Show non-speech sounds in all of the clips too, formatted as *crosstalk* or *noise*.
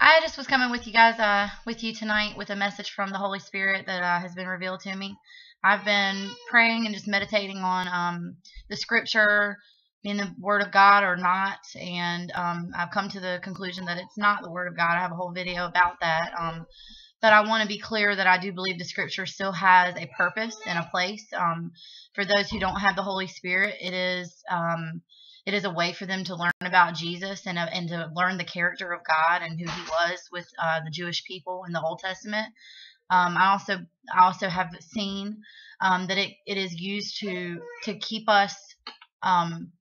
I just was coming with you guys, uh, with you tonight with a message from the Holy Spirit that uh, has been revealed to me. I've been praying and just meditating on um, the Scripture being the Word of God or not, and um, I've come to the conclusion that it's not the Word of God. I have a whole video about that. Um, that I want to be clear that I do believe the Scripture still has a purpose and a place. Um, for those who don't have the Holy Spirit, it is um, it is a way for them to learn about Jesus and, uh, and to learn the character of God and who he was with uh, the Jewish people in the Old Testament. Um, I also I also have seen um, that it, it is used to to keep us um,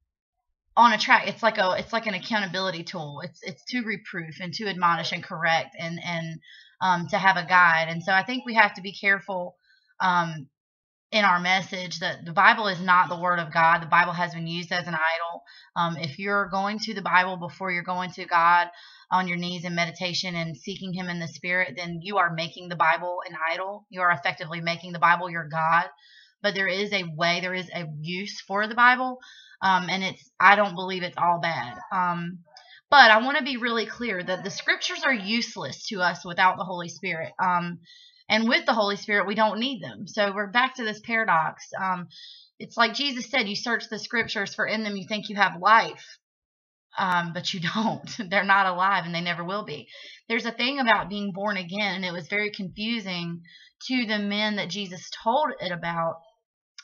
on a track. It's like a it's like an accountability tool. It's it's to reproof and to admonish and correct and and um, to have a guide. And so I think we have to be careful um, in our message that the Bible is not the Word of God. The Bible has been used as an idol. Um, if you're going to the Bible before you're going to God on your knees in meditation and seeking Him in the Spirit, then you are making the Bible an idol. You are effectively making the Bible your God. But there is a way, there is a use for the Bible, um, and it's I don't believe it's all bad. Um, but I want to be really clear that the Scriptures are useless to us without the Holy Spirit. And with the Holy Spirit, we don't need them. So we're back to this paradox. Um, it's like Jesus said, you search the scriptures, for in them you think you have life. Um, but you *laughs* don't. They're not alive and they never will be. There's a thing about being born again, and it was very confusing to the men that Jesus told it about.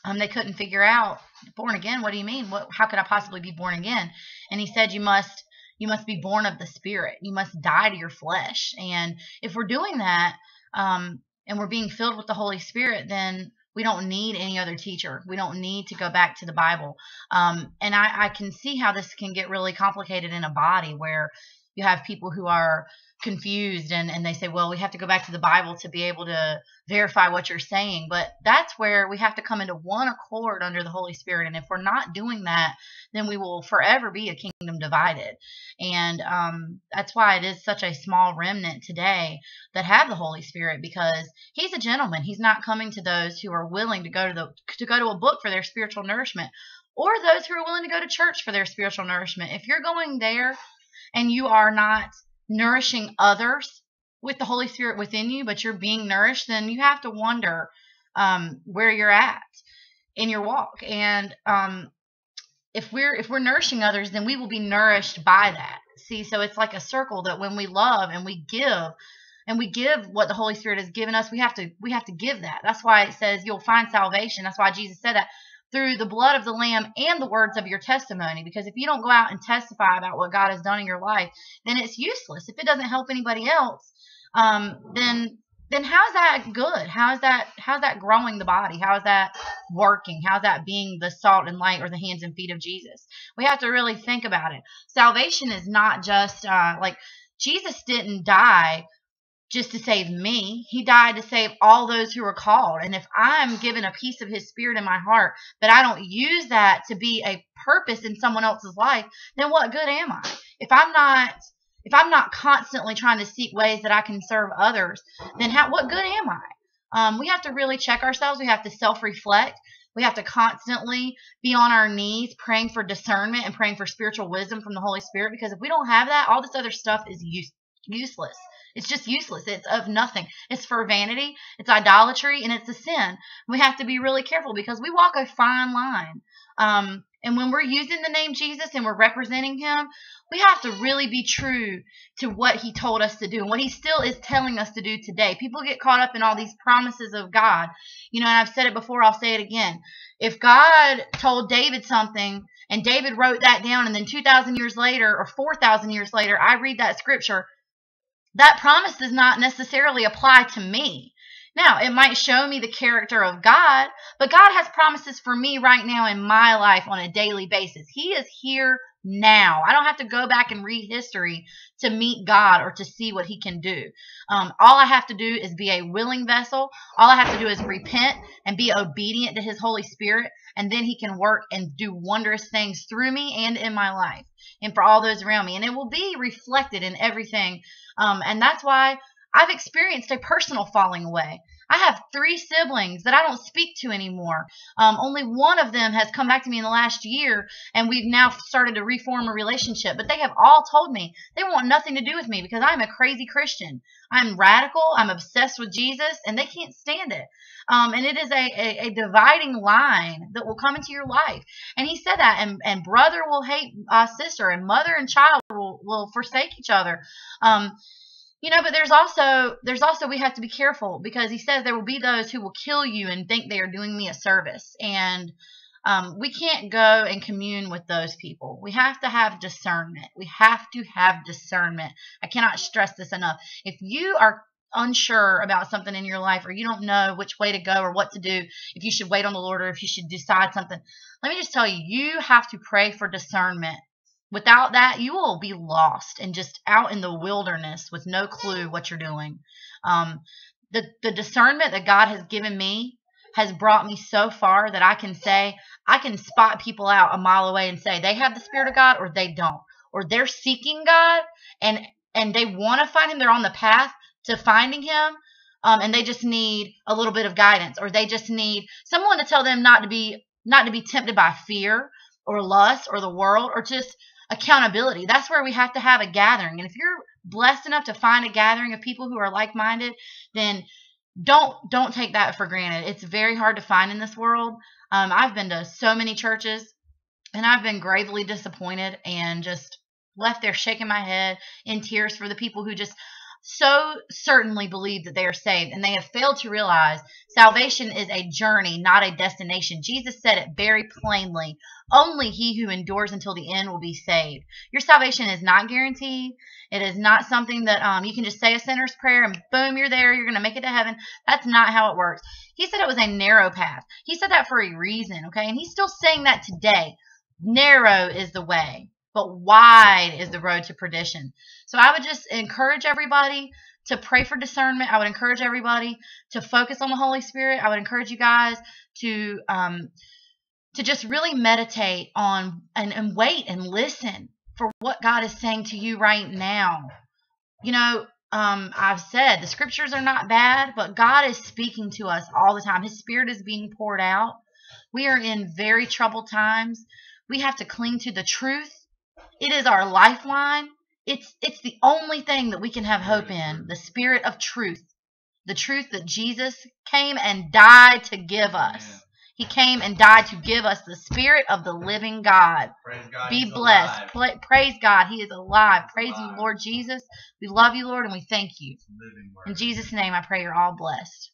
Um, they couldn't figure out born again. What do you mean? What? How could I possibly be born again? And he said, you must, you must be born of the Spirit. You must die to your flesh. And if we're doing that, um, and we're being filled with the Holy Spirit, then we don't need any other teacher. We don't need to go back to the Bible. Um, and I, I can see how this can get really complicated in a body where you have people who are confused and, and they say, well, we have to go back to the Bible to be able to verify what you're saying. But that's where we have to come into one accord under the Holy Spirit. And if we're not doing that, then we will forever be a kingdom divided. And um, that's why it is such a small remnant today that have the Holy Spirit because he's a gentleman. He's not coming to those who are willing to go to the to go to a book for their spiritual nourishment or those who are willing to go to church for their spiritual nourishment. If you're going there and you are not nourishing others with the Holy Spirit within you, but you're being nourished, then you have to wonder um, where you're at in your walk. And um, if we're if we're nourishing others, then we will be nourished by that. See, so it's like a circle that when we love and we give and we give what the Holy Spirit has given us, we have to we have to give that. That's why it says you'll find salvation. That's why Jesus said that through the blood of the Lamb and the words of your testimony. Because if you don't go out and testify about what God has done in your life, then it's useless. If it doesn't help anybody else, um, then then how's that good? How's that how's that growing the body? How is that working? How's that being the salt and light or the hands and feet of Jesus? We have to really think about it. Salvation is not just uh, like Jesus didn't die just to save me. He died to save all those who are called. And if I'm given a piece of his spirit in my heart, but I don't use that to be a purpose in someone else's life, then what good am I? If I'm not if I'm not constantly trying to seek ways that I can serve others, then how what good am I? Um, we have to really check ourselves. We have to self-reflect. We have to constantly be on our knees praying for discernment and praying for spiritual wisdom from the Holy Spirit because if we don't have that, all this other stuff is use, useless. It's just useless. It's of nothing. It's for vanity, it's idolatry, and it's a sin. We have to be really careful because we walk a fine line. Um, and when we're using the name Jesus and we're representing him, we have to really be true to what he told us to do and what he still is telling us to do today. People get caught up in all these promises of God. You know, and I've said it before, I'll say it again. If God told David something and David wrote that down and then 2,000 years later or 4,000 years later, I read that scripture, that promise does not necessarily apply to me. Now, it might show me the character of God, but God has promises for me right now in my life on a daily basis. He is here now. I don't have to go back and read history to meet God or to see what He can do. Um, all I have to do is be a willing vessel. All I have to do is repent and be obedient to His Holy Spirit, and then He can work and do wondrous things through me and in my life and for all those around me. And it will be reflected in everything. Um, and that's why I've experienced a personal falling away. I have three siblings that I don't speak to anymore. Um, only one of them has come back to me in the last year, and we've now started to reform a relationship. But they have all told me they want nothing to do with me because I'm a crazy Christian. I'm radical. I'm obsessed with Jesus, and they can't stand it. Um, and it is a, a, a, dividing line that will come into your life. And he said that, and, and brother will hate uh, sister, and mother and child will, will forsake each other. Um, you know, but there's also there's also we have to be careful because he says there will be those who will kill you and think they are doing me a service, and um, we can't go and commune with those people. We have to have discernment. We have to have discernment. I cannot stress this enough. If you are unsure about something in your life or you don't know which way to go or what to do, if you should wait on the Lord or if you should decide something, let me just tell you, you have to pray for discernment Without that, you will be lost and just out in the wilderness with no clue what you're doing. Um, the, the discernment that God has given me has brought me so far that I can say, I can spot people out a mile away and say they have the Spirit of God or they don't. Or they're seeking God and and they want to find him. They're on the path to finding him. Um, and they just need a little bit of guidance or they just need someone to tell them not to be not to be tempted by fear or lust or the world or just accountability. That's where we have to have a gathering. And if you're blessed enough to find a gathering of people who are like-minded, then don't don't take that for granted. It's very hard to find in this world. Um, I've been to so many churches, and I've been gravely disappointed and just left there shaking my head in tears for the people who just so certainly believe that they are saved, and they have failed to realize salvation is a journey, not a destination. Jesus said it very plainly only he who endures until the end will be saved. Your salvation is not guaranteed. It is not something that um, you can just say a sinner's prayer and boom, you're there, you're going to make it to heaven. That's not how it works. He said it was a narrow path. He said that for a reason, okay? And he's still saying that today. Narrow is the way but wide is the road to perdition. So I would just encourage everybody to pray for discernment. I would encourage everybody to focus on the Holy Spirit. I would encourage you guys to um, to just really meditate on and, and wait and listen for what God is saying to you right now. You know, um, I've said the scriptures are not bad, but God is speaking to us all the time. His Spirit is being poured out. We are in very troubled times. We have to cling to the truth it is our lifeline. It's it's the only thing that we can have hope in, the spirit of truth. The truth that Jesus came and died to give us. He came and died to give us the spirit of the living God. God Be blessed. praise God. He is alive. Praise alive. you, Lord Jesus. We love you, Lord, and we thank you. In Jesus' name, I pray you're all blessed.